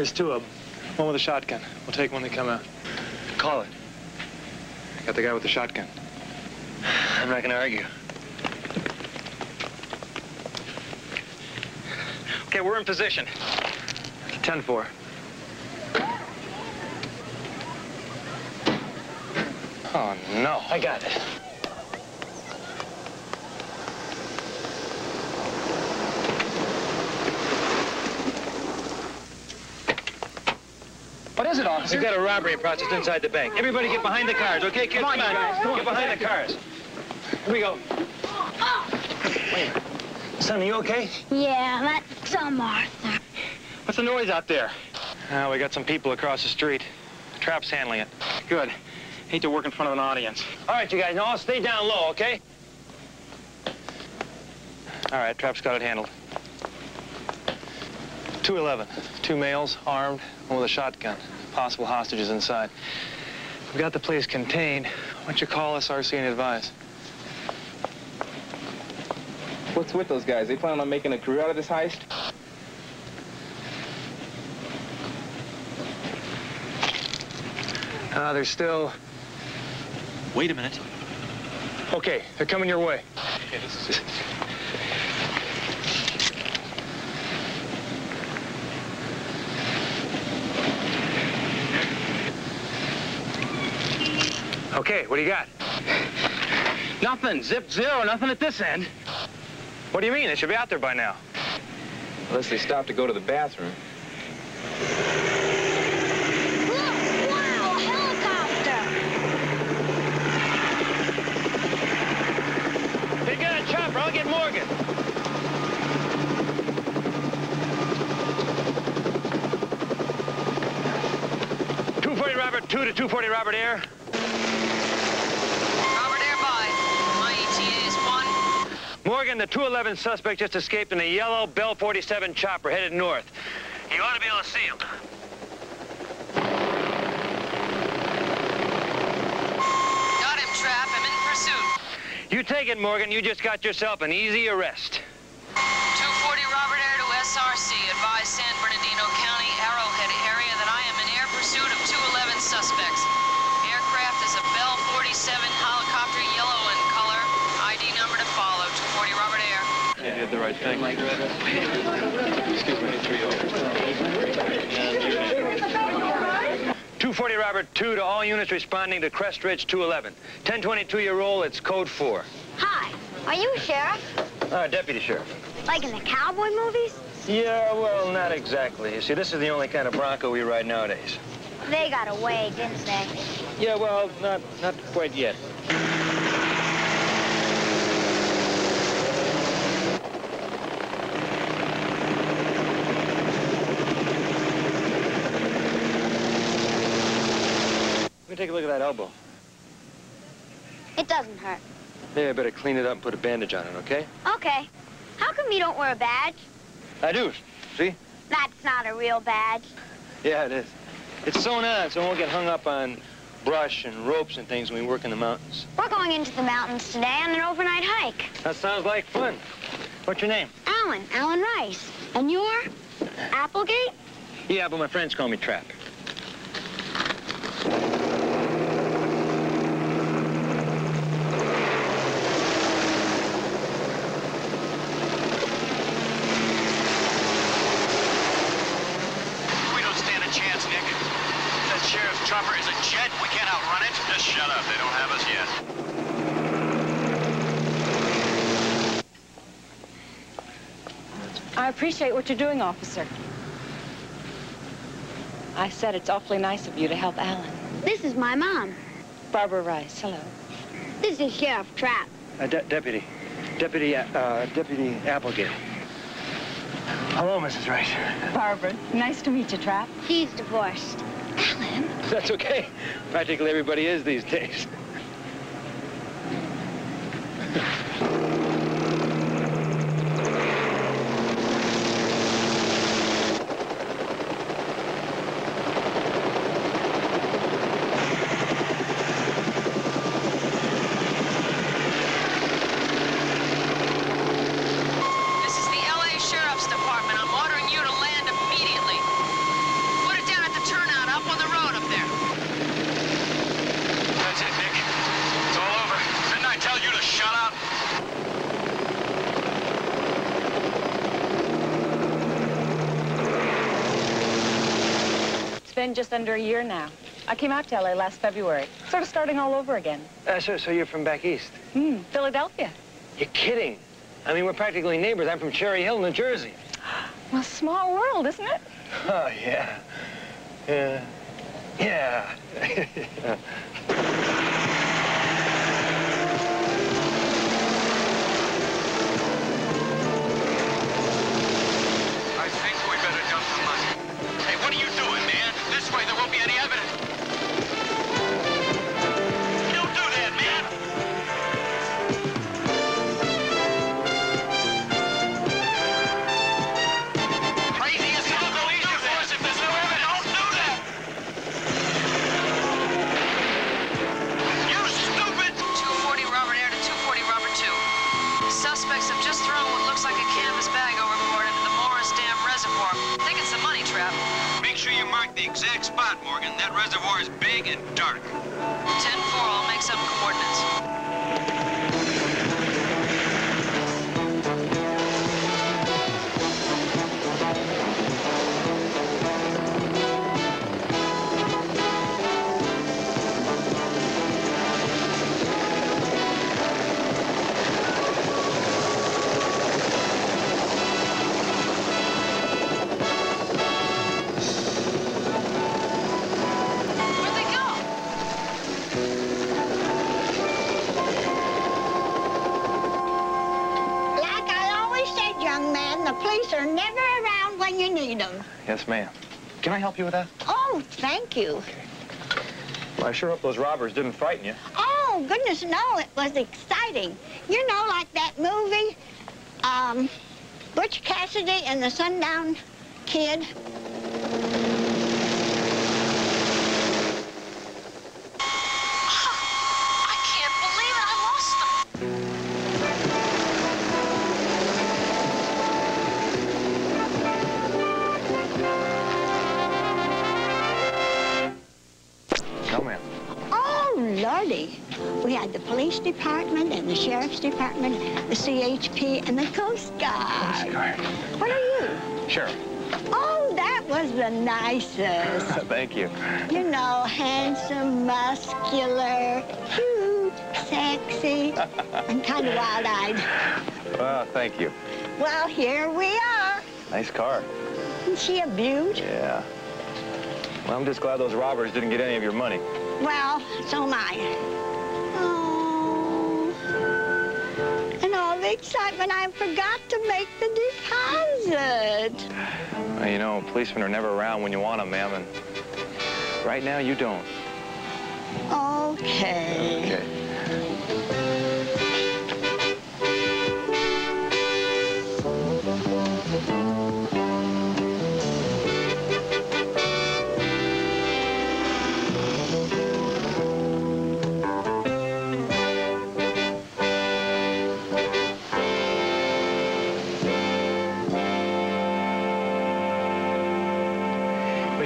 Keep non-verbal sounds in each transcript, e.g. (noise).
There's two of them. One with a shotgun. We'll take when they come out. Call it. Got the guy with the shotgun. I'm not gonna argue. Okay, we're in position. 10-4. Oh, no. I got it. What is it, officer? We've got a robbery process inside the bank. Everybody get behind the cars, okay, kids? Come on, you guys. Come on. Get behind the cars. Here we go. Wait. Son, are you okay? Yeah, that's um, Arthur. What's the noise out there? Uh, we got some people across the street. Trap's handling it. Good. Hate to work in front of an audience. All right, you guys, now stay down low, okay? All right, Trap's got it handled. 211, two males, armed, one with a shotgun. Possible hostages inside. We've got the place contained. Why don't you call SRC and advise? What's with those guys? They planning on making a career out of this heist? Ah, Uh, there's still... Wait a minute. Okay, they're coming your way. Okay, what do you got? Nothing. Zip zero. Nothing at this end. What do you mean? They should be out there by now. Unless they stop to go to the bathroom. Look, wow, helicopter. They got a chopper. I'll get Morgan. Two forty Robert, two to two forty Robert Air. Robert Airby. My ETA is Morgan, the 211 suspect just escaped in a yellow Bell 47 chopper headed north. You ought to be able to see him. Got him, Trap. I'm in pursuit. You take it, Morgan. You just got yourself an easy arrest. Did the right thing. Excuse me. 240 Robert 2 to all units responding to Crest Ridge 211. 1022 year old, it's code 4. Hi, are you a sheriff? Uh, deputy sheriff. Like in the cowboy movies? Yeah, well, not exactly. You see, this is the only kind of Bronco we ride nowadays. They got away, didn't they? Yeah, well, not not quite yet. Take a look at that elbow. It doesn't hurt. Maybe I better clean it up and put a bandage on it, okay? Okay. How come you don't wear a badge? I do. See? That's not a real badge. Yeah, it is. It's sewn on, so it won't get hung up on brush and ropes and things when we work in the mountains. We're going into the mountains today on an overnight hike. That sounds like fun. What's your name? Alan, Alan Rice. And you're? Applegate? Yeah, but my friends call me Trap. We don't stand a chance, Nick. That sheriff's chopper is a jet. We can't outrun it. Just shut up. They don't have us yet. I appreciate what you're doing, officer. I said it's awfully nice of you to help Alan. This is my mom. Barbara Rice, hello. This is Sheriff Trap. Uh, de deputy. Deputy, uh, uh, Deputy Applegate. Hello, Mrs. Rice. Barbara, nice to meet you, Trap. She's divorced. Alan? That's okay. Practically everybody is these days. This is the LA Sheriff's Department. I'm ordering you to land immediately. Put it down at the turnout up on the road up there. That's it, Nick. It's all over. Didn't I tell you to shut up? It's been just under a year now. I came out to LA last February, sort of starting all over again. Uh, so, so you're from back east? Hmm, Philadelphia. You're kidding. I mean, we're practically neighbors. I'm from Cherry Hill, New Jersey. (gasps) Well, small world, isn't it? (laughs) Oh, yeah. Yeah. Yeah. (laughs) Yes, ma'am. Can I help you with that? Oh, thank you. Well, I sure hope those robbers didn't frighten you. Oh, goodness, no, it was exciting. You know, like that movie, um, Butch Cassidy and the Sundown Kid. Police department and the sheriff's department, the CHP, and the Coast Guard. Coast Guard. What are you? Sheriff. Oh, that was the nicest. (laughs) Thank you. You know, handsome, muscular, cute, sexy, (laughs) and kind of wild-eyed. Well, thank you. Well, here we are. Nice car. Isn't she a beaut? Yeah. Well, I'm just glad those robbers didn't get any of your money. Well, so am I. the excitement, I forgot to make the deposit. Well, you know, policemen are never around when you want them, ma'am, and right now you don't. Okay. Okay.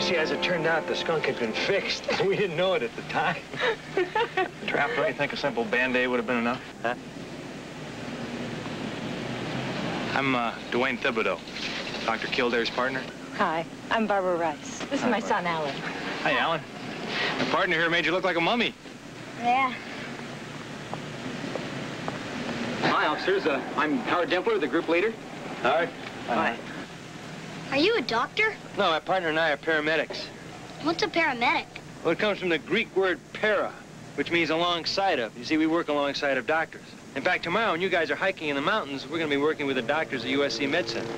But see, as it turned out, the skunk had been fixed. (laughs) We didn't know it at the time. (laughs) Trap, don't you think a simple Band-Aid would have been enough? Huh? I'm uh, Dwayne Thibodeau, Dr. Kildare's partner. Hi, I'm Barbara Rice. This is my Barbara. son, Alan. Hi, Alan. My partner here made you look like a mummy. Yeah. Hi, officers. Uh, I'm Howard Dempler, the group leader. Howard? Hi. Are you a doctor? No, my partner and I are paramedics. What's a paramedic? Well, it comes from the Greek word para, which means alongside of. You see, we work alongside of doctors. In fact, tomorrow, when you guys are hiking in the mountains, we're going to be working with the doctors at USC Med Center.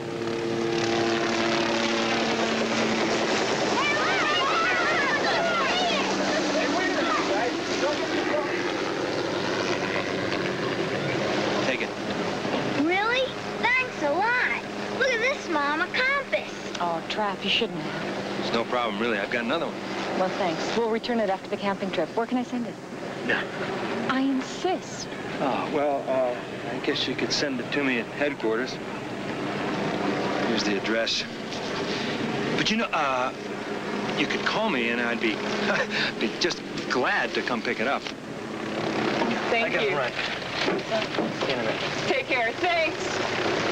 Take it. Really? Thanks a lot. Look at this, Mom, a compass. Oh, Trap, you shouldn't have. It's no problem, really. I've got another one. Well, thanks. We'll return it after the camping trip. Where can I send it? No. I insist. Oh, well, uh, I guess you could send it to me at headquarters. Here's the address. But you know, uh, you could call me and I'd be, (laughs) be just glad to come pick it up. Thank I gotta you. run. See you in. Take care. Thanks.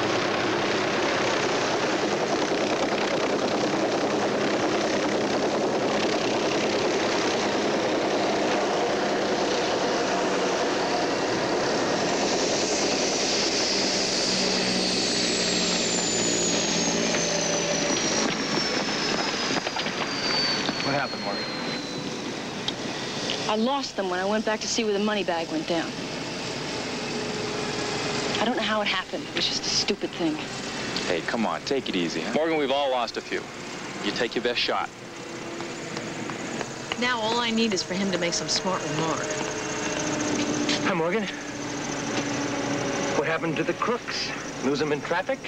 What happened, Morgan? I lost them when I went back to see where the money bag went down. I don't know how it happened. It was just a stupid thing. Hey, come on, take it easy. Huh? Morgan, we've all lost a few. You take your best shot. Now all I need is for him to make some smart remark. Hi, Morgan. What happened to the crooks? Lose them in traffic?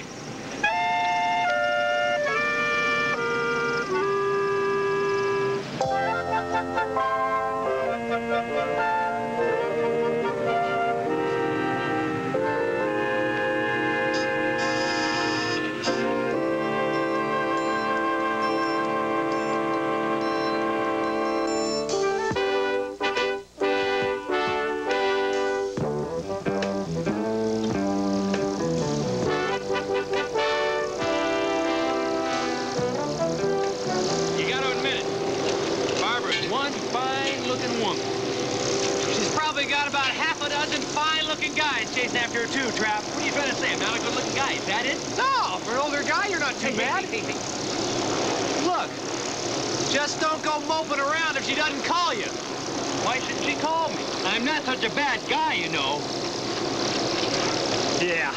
Look, just don't go moping around if she doesn't call you. Why should she call me? I'm not such a bad guy, you know. Yeah.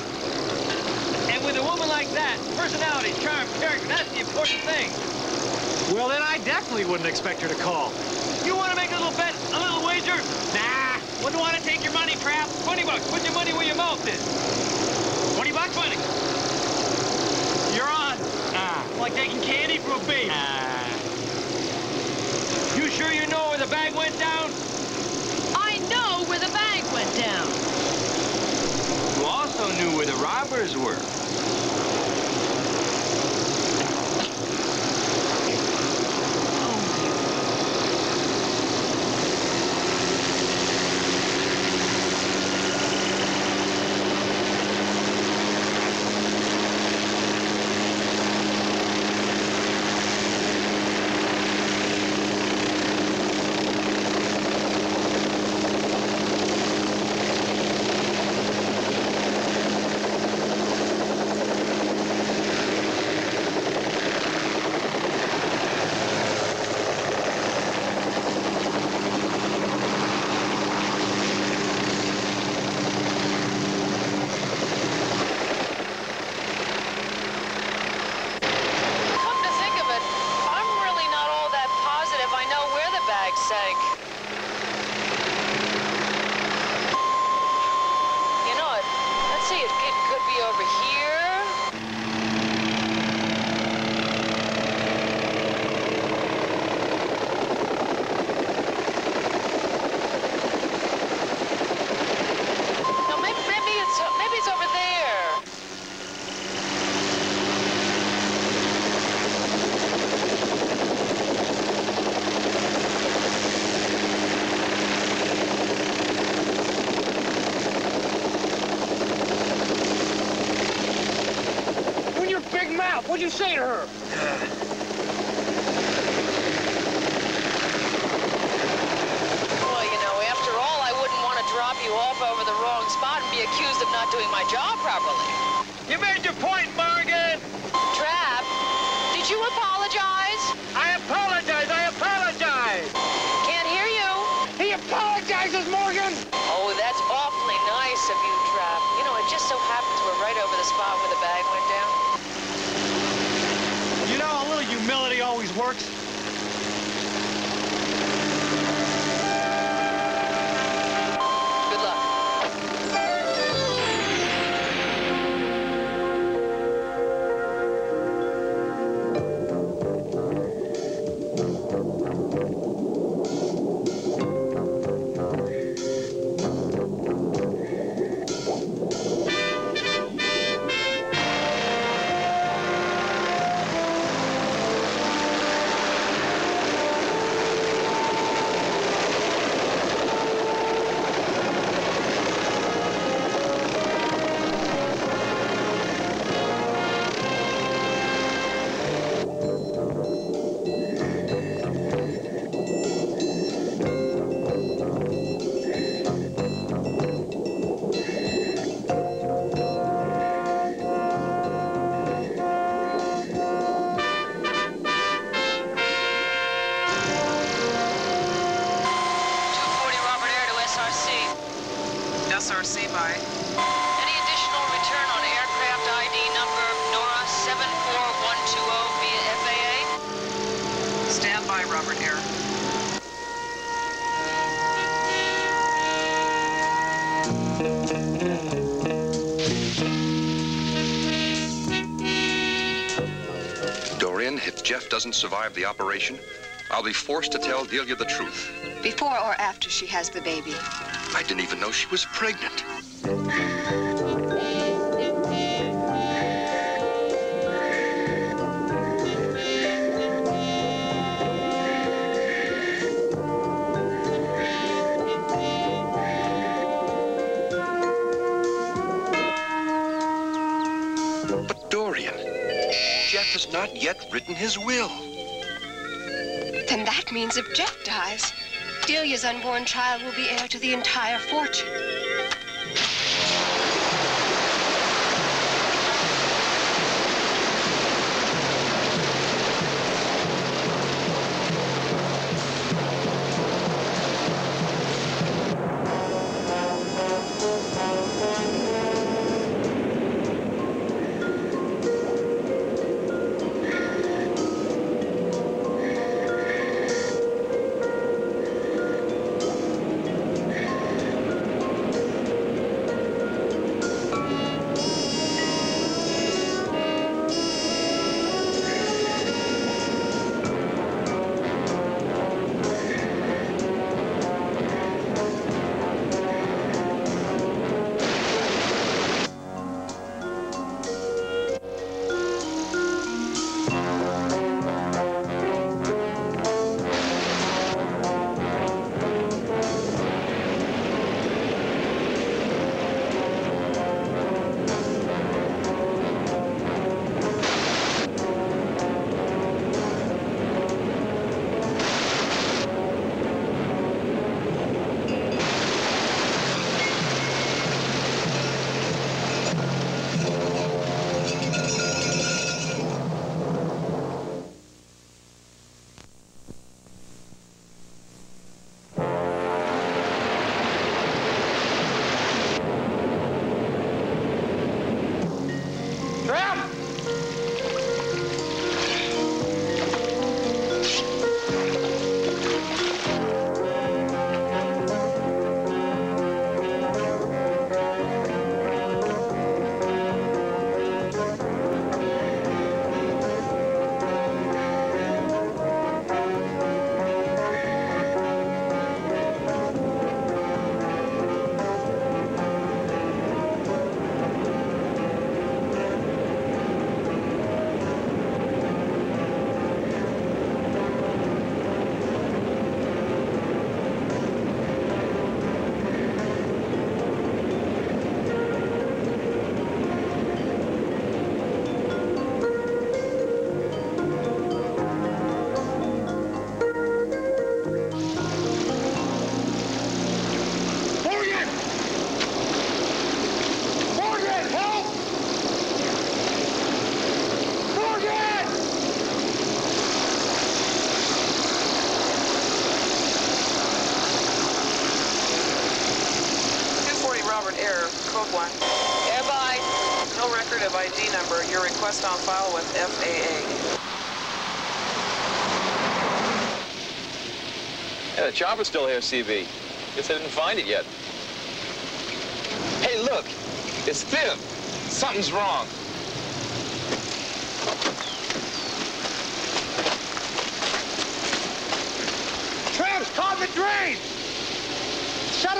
And with a woman like that, personality, charm, character, that's the important thing. Well, then I definitely wouldn't expect her to call. You want to make a little bet, a little wager? Nah, wouldn't want to take your money, Trap. 20 bucks. Put your money where your mouth is. 20 bucks, 20. Like taking candy from a baby. Ah. You sure you know where the bag went down? I know where the bag went down. You also knew where the robbers were. doesn't survive the operation, I'll be forced to tell Delia the truth. Before or after she has the baby? I didn't even know she was pregnant. not yet written his will. Then that means if Jeff dies, Delia's unborn child will be heir to the entire fortune. Code 1. Airby. No record of ID number. Your request on file with FAA. Yeah, the chopper's still here, CB. Guess I didn't find it yet. Hey, look. It's Thib. Something's wrong. Travis, caught the drain!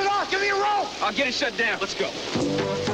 It off! Give me a rope! I'll get it shut down. Let's go.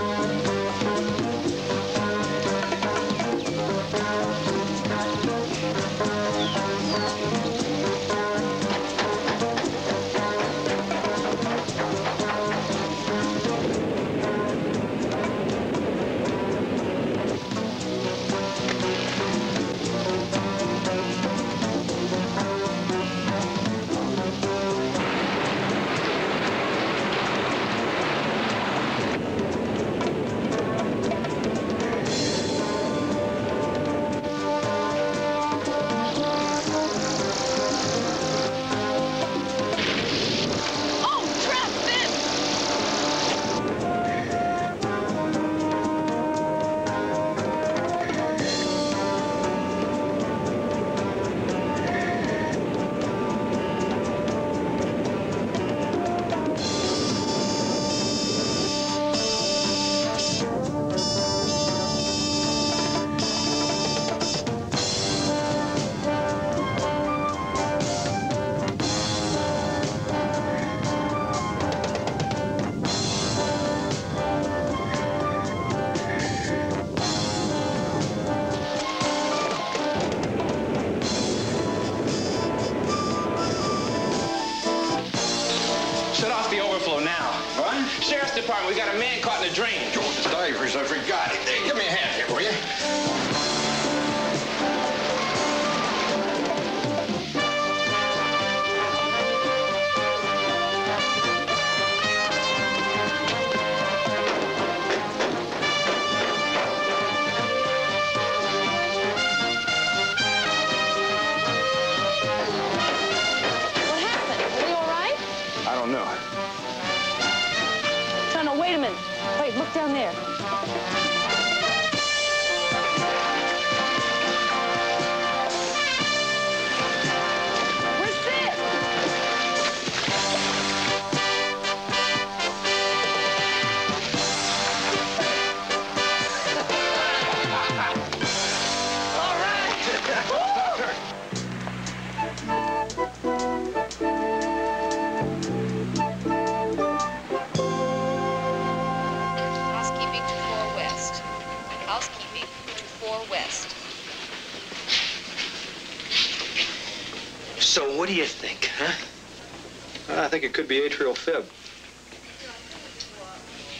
What do you think, huh? Uh, I think it could be atrial fib.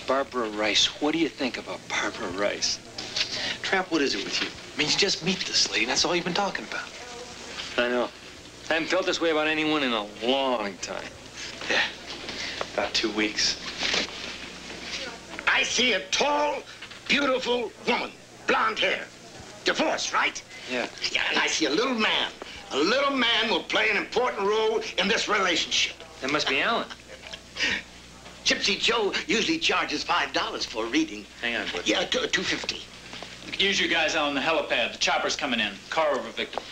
Barbara Rice. What do you think about Barbara Rice? Trap, what is it with you? I mean, you just meet this lady, and that's all you've been talking about. I know. I haven't felt this way about anyone in a long time. Yeah, about two weeks. I see a tall, beautiful woman, blonde hair. Divorced, right? Yeah. Yeah, and I see a little man. A little man will play an important role in this relationship. That must be Alan. Gypsy Joe usually charges five dollars for a reading. Hang on, bud. Yeah, two two fifty. Use you guys out on the helipad. The chopper's coming in. Car over victim.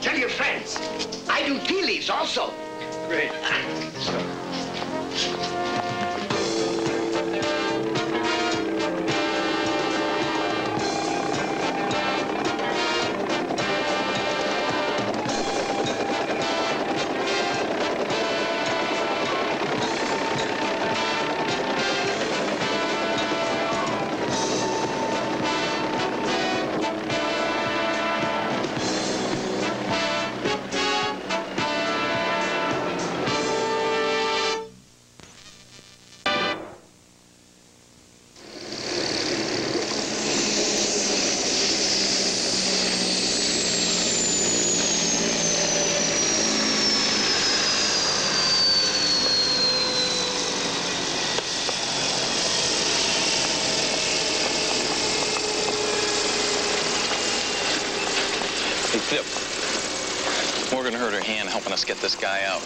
Tell your friends. I do tea leaves also. Great. (laughs) Hey, us get this guy out.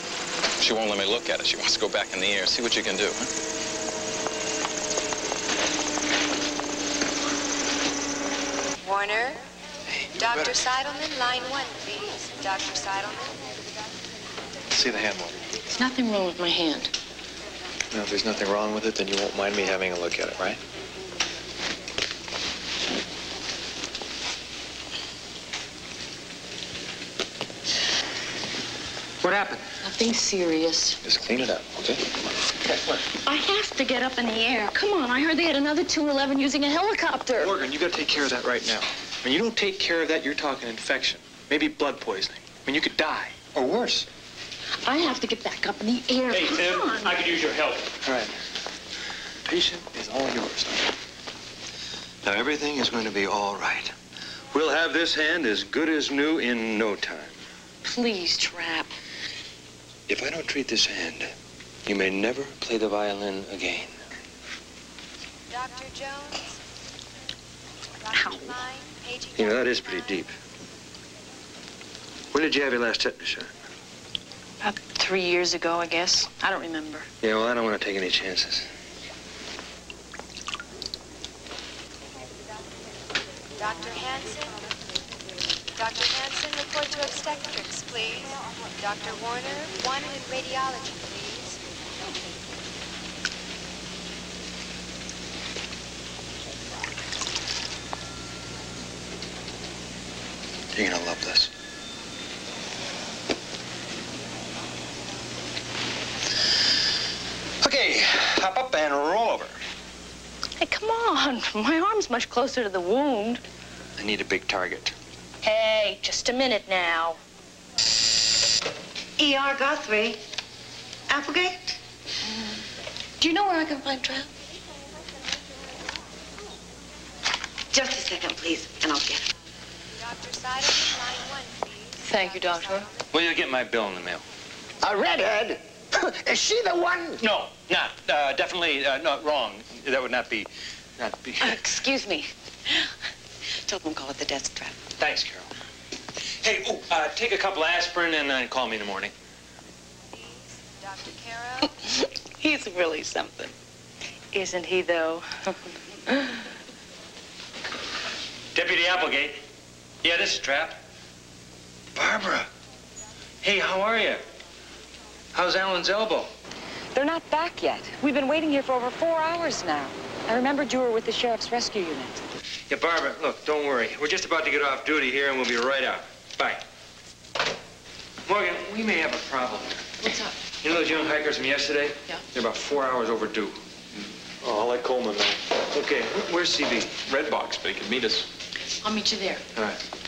She won't let me look at it. She wants to go back in the air. See what you can do. Huh? Warner. Hey, Dr. Seidelman, line one, please. Dr. Seidelman. See the hand, Warner. There's nothing wrong with my hand. Now, if there's nothing wrong with it, then you won't mind me having a look at it, right? What happened? Nothing serious. Just clean it up, okay? Okay, what? I have to get up in the air. Come on, I heard they had another 211 using a helicopter. Morgan, you gotta take care of that right now. When you don't take care of that, you're talking infection. Maybe blood poisoning. I mean, you could die. Or worse. I have to get back up in the air. Hey, Come Tim, on. I could use your help. All right. Patient is all yours. Now, everything is going to be all right. We'll have this hand as good as new in no time. Please, Trap. If I don't treat this hand, you may never play the violin again. Dr. Jones. Dr. Klein, paging You know, that is pretty deep. When did you have your last tetanus shot? About three years ago, I guess. I don't remember. Yeah, well, I don't want to take any chances. Dr. Hanson. Dr. Hanson, report to obstetrics, please. Dr. Warner, one in radiology, please. You're gonna love this. Okay, hop up and roll over. Hey, come on. (laughs) My arm's much closer to the wound. I need a big target. Hey, just a minute now. E.R. Guthrie. Applegate? Do you know where I can find Trap? Just a second, please, and I'll get it. Dr. Seidelman, line one, please. Thank you, Doctor. Well, you'll get my bill in the mail. A redhead? (clears throat) Is she the one? No, not. Uh, definitely uh, not wrong. That would not be. Not be. Uh, excuse me. (gasps) Telephone call at the desk trap. Thanks, Carol. Hey, oh, uh, take a couple aspirin and uh, call me in the morning. Dr. Caro. (laughs) He's really something. Isn't he, though? (laughs) Deputy Applegate. Yeah, this is Trap. Barbara. Hey, how are you? How's Alan's elbow? They're not back yet. We've been waiting here for over four hours now. I remembered you were with the sheriff's rescue unit. Yeah, Barbara, look, don't worry. We're just about to get off duty here, and we'll be right out. Bye. Morgan, we may have a problem. What's up? You know those young hikers from yesterday? Yeah. They're about four hours overdue. Oh, I'll let Coleman know. Okay, where's CB? Red box, but he can meet us. I'll meet you there. All right.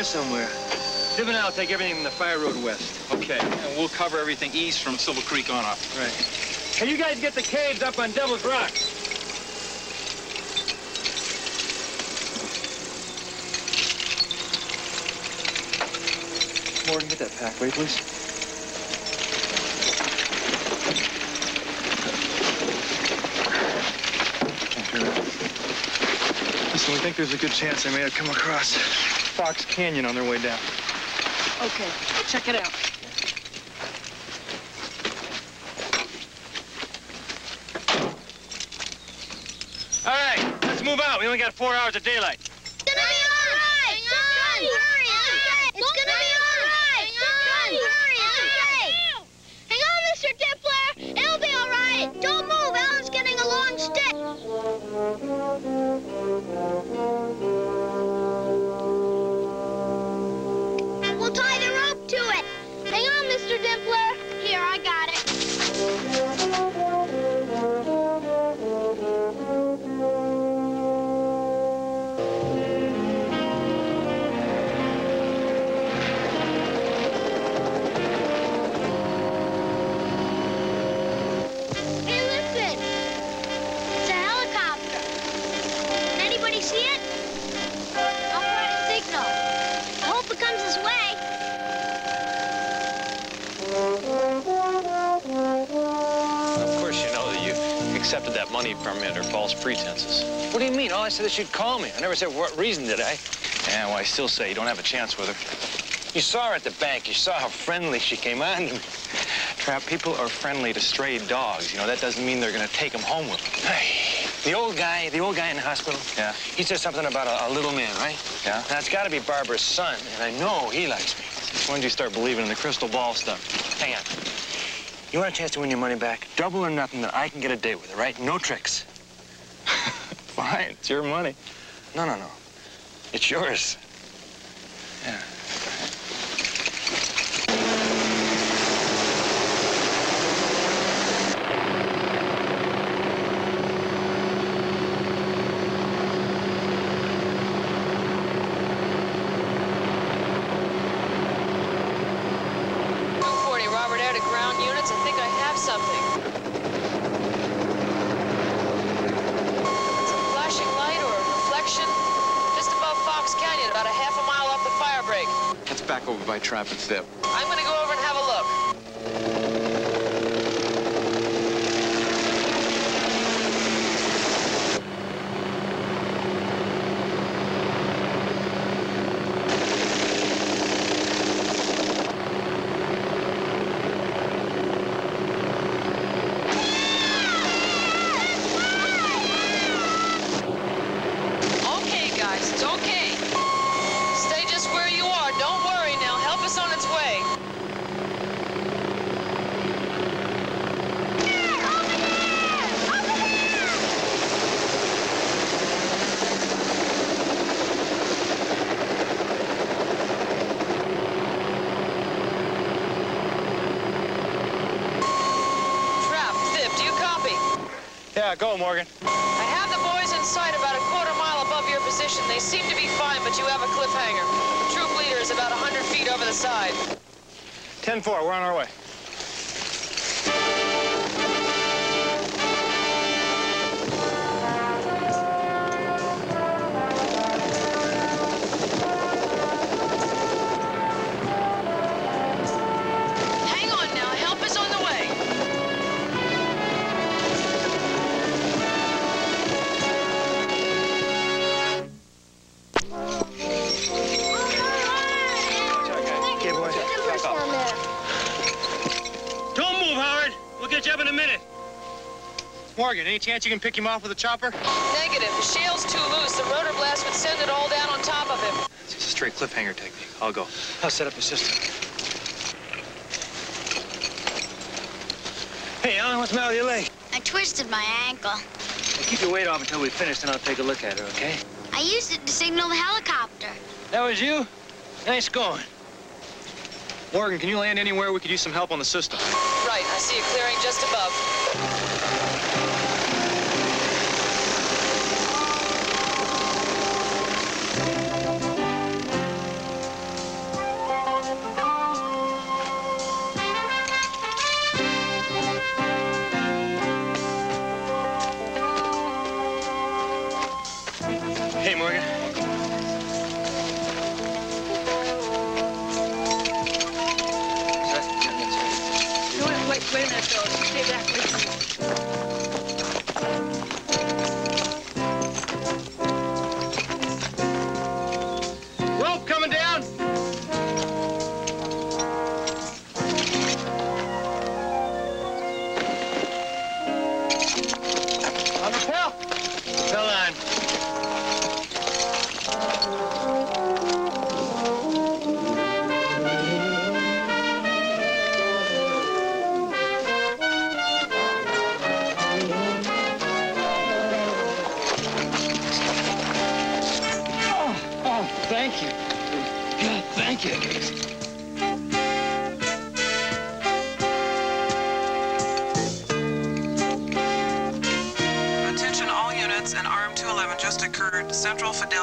There somewhere. Thib and I'll take everything from the fire road west. Okay, and we'll cover everything east from Silver Creek on up. Right. Can you guys get the caves up on Devil's Rock. Morgan, get that pack, will you, please? Listen, we think there's a good chance they may have come across Fox Canyon on their way down. Okay, check it out. All right, let's move out. We only got four hours of daylight. From under false pretenses. What do you mean? All I said is she'd call me. I never said what reason did I? Yeah, well, I still say you don't have a chance with her. You saw her at the bank. You saw how friendly she came on to me. Trap, people are friendly to stray dogs. You know, that doesn't mean they're going to take them home with them. Hey, the old guy, the old guy in the hospital. Yeah. He said something about a, a little man, right? Yeah? That's got to be Barbara's son, and I know he likes me. When did you start believing in the crystal ball stuff? Hang on. You want a chance to win your money back? Double or nothing that I can get a date with her, right? No tricks. (laughs) Fine, it's your money. No, no, no. It's yours. Yeah. Two forty, Robert Air to ground units. I think I have something. It's a flashing light or a reflection. Just above Fox Canyon, about a half a mile off the fire break. That's back over by Trap and Thib. I'm gonna Back up. Don't move, Howard. We'll get you up in a minute. Morgan, any chance you can pick him off with a chopper? Negative. The shale's too loose. The rotor blast would send it all down on top of him. It's just a straight cliffhanger technique. I'll go. I'll set up a system. Hey, Alan, what's the matter with your leg? I twisted my ankle. keep your weight off until we finish, then I'll take a look at her, okay? I used it to signal the helicopter. That was you? Nice going. Morgan, can you land anywhere we could use some help on the system? Right. I see a clearing just above.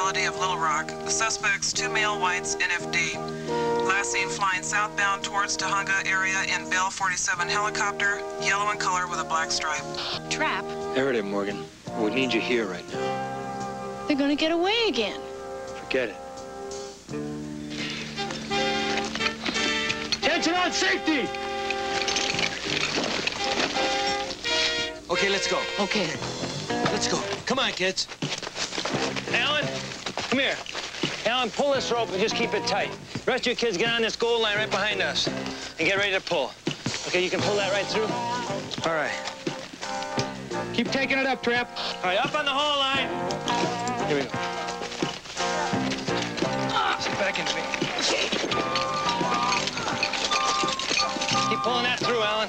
Central of Little Rock. The suspects, two male whites, NFD. Last seen flying southbound towards Tujunga area in Bell 47 helicopter, yellow in color with a black stripe. Trap? I heard it, Morgan. We need you here right now. They're gonna get away again. Forget it. Attention on safety! Okay, let's go. Okay. Let's go. Come on, kids. Alan, pull this rope and just keep it tight. The rest of you kids get on this goal line right behind us and get ready to pull. Okay, you can pull that right through? All right. Keep taking it up, Trap. All right, up on the whole line. Here we go. Ah, sit back into me. Keep pulling that through, Alan.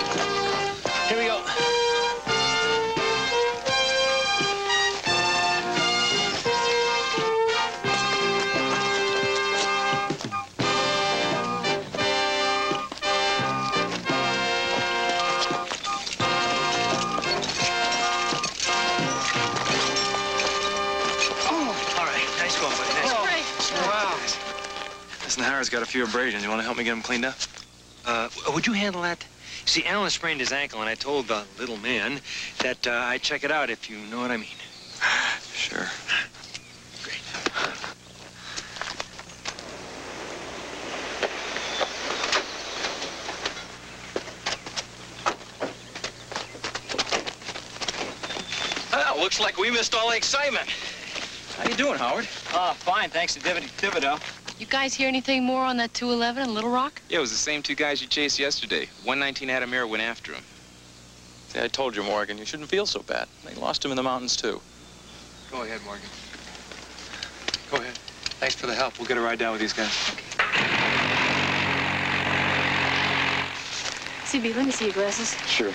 Got a few abrasions. You want to help me get them cleaned up? Uh, would you handle that? See, Alan sprained his ankle, and I told the little man that uh, I'd check it out if you know what I mean. (sighs) Sure. Great. Well, looks like we missed all the excitement. How you doing, Howard? Ah, fine, thanks to David Thibodeau. You guys hear anything more on that 211 in Little Rock? Yeah, it was the same two guys you chased yesterday. 119 Adamir went after him. See, I told you, Morgan, you shouldn't feel so bad. They lost him in the mountains, too. Go ahead, Morgan. Go ahead. Thanks for the help. We'll get a ride down with these guys. CB, let me see your glasses. Sure.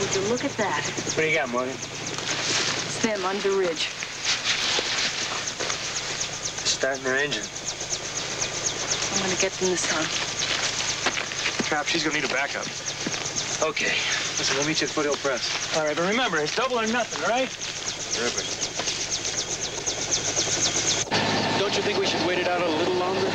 Would you look at that? What do you got, Morgan? It's them under ridge. Starting their engine. I'm gonna get them this time. Trap, she's gonna need a backup. Okay. Listen, we'll meet you at Foothill Press. All right, but remember, it's double or nothing, all right? Terrific. Don't you think we should wait it out a little longer?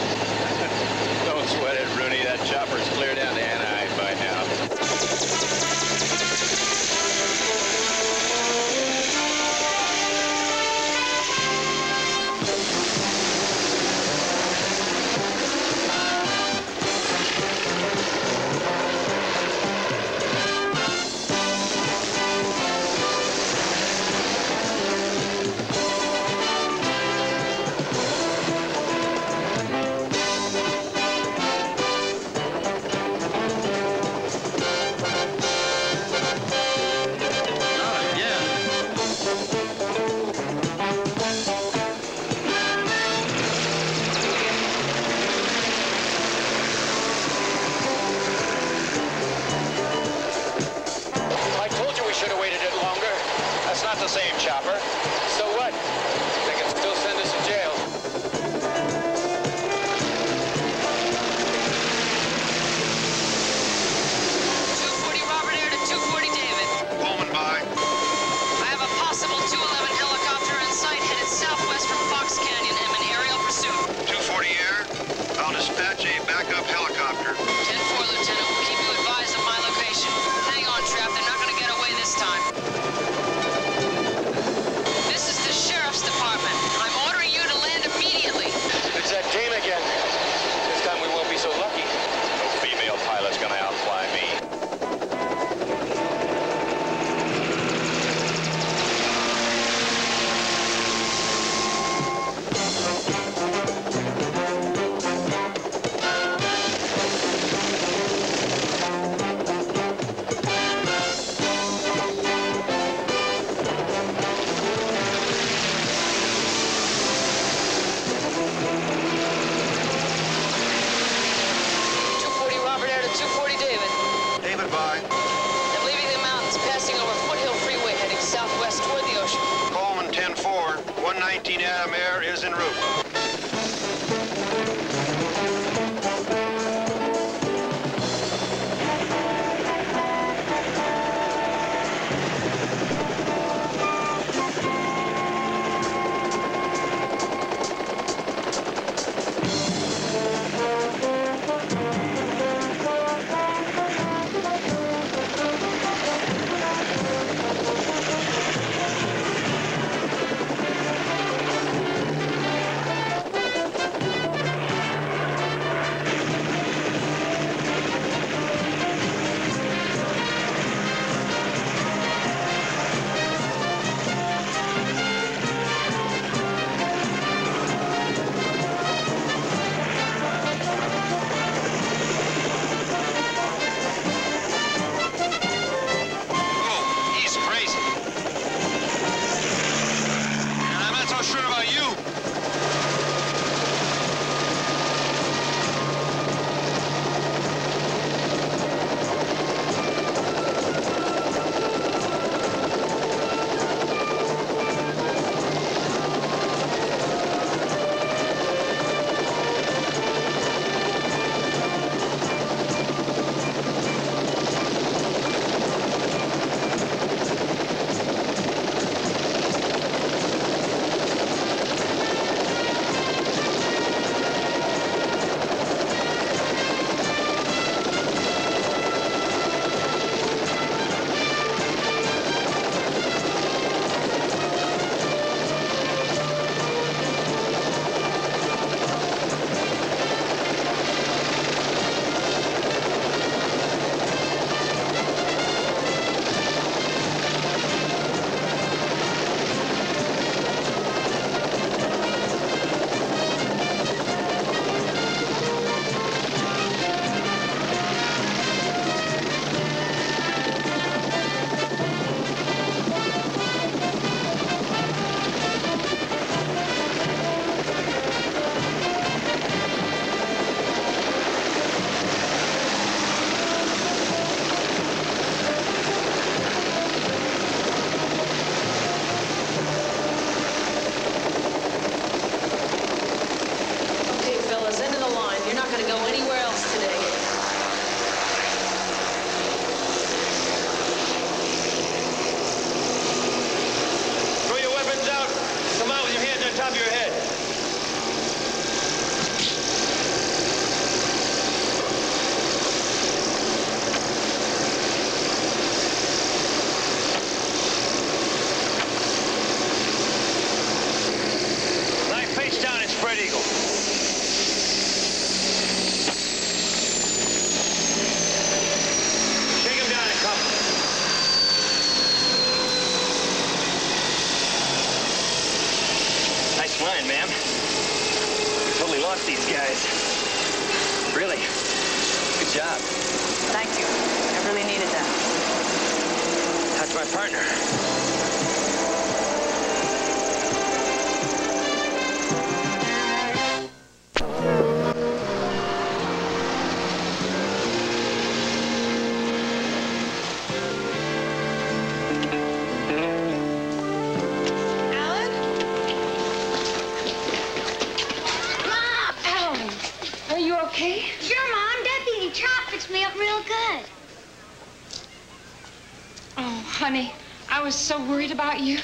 So worried about you.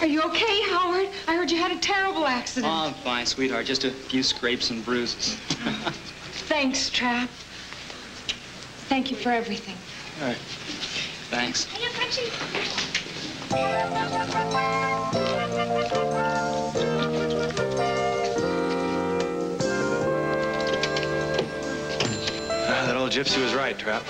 Are you okay, Howard? I heard you had a terrible accident. Oh, I'm fine, sweetheart. Just a few scrapes and bruises. (laughs) Thanks, Trap. Thank you for everything. All right. Thanks. Gypsy was right, Trap.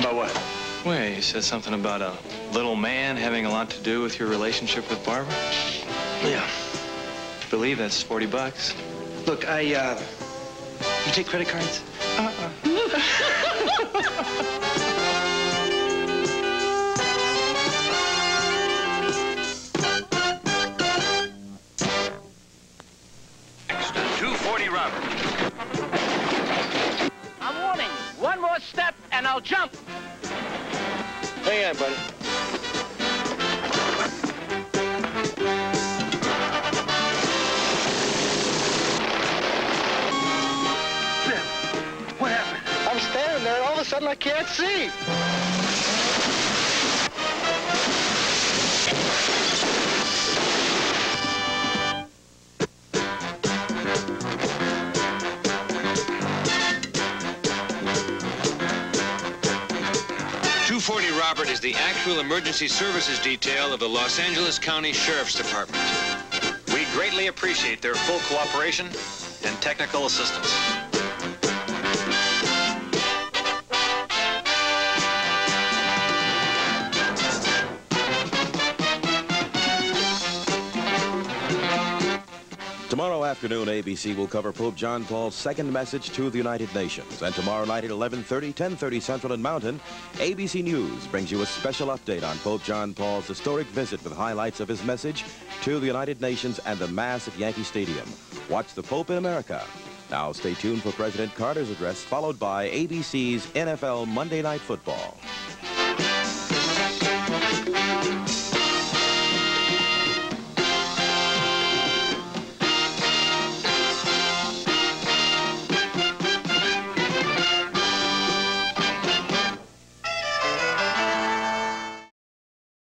About what? Well, you said something about a little man having a lot to do with your relationship with Barbara. Yeah. Believe that's 40 bucks. Look, I, uh... You take credit cards? Sudden I can't see. Robert is the actual emergency services detail of the Los Angeles County Sheriff's Department. We greatly appreciate their full cooperation and technical assistance. Afternoon, ABC will cover Pope John Paul's second message to the United Nations. And tomorrow night at 11.30, 10.30 Central and Mountain, ABC News brings you a special update on Pope John Paul's historic visit with highlights of his message to the United Nations and the Mass at Yankee Stadium. Watch the Pope in America. Now stay tuned for President Carter's address, followed by ABC's NFL Monday Night Football.